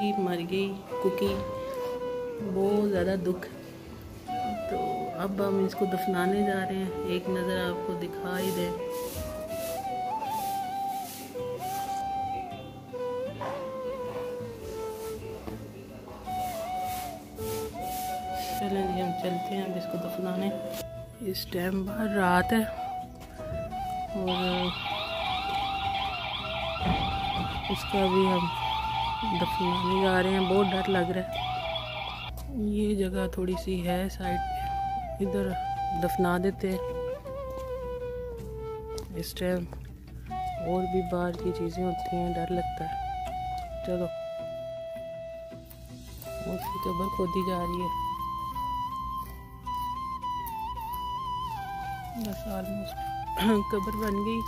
मर गई कुकी बहुत ज़्यादा दुख तो अब हम इसको दफनाने जा रहे हैं। एक नज़र आपको दिखा ही दें। चलें हम चलते हैं अब इसको दफनाने। इस टाइम बाहर रात है। और, इसका भी हम दफनाने जा रहे हैं, बहुत डर लग रहा है। ये जगह थोड़ी सी है साइड इधर दफना देते हैं। इस टाइम और भी बाहर की चीज़ें होती हैं, डर लगता है। चलो। उसकी कबर खोदी जा रही है। बस ऑलमोस्ट कबर बन गई।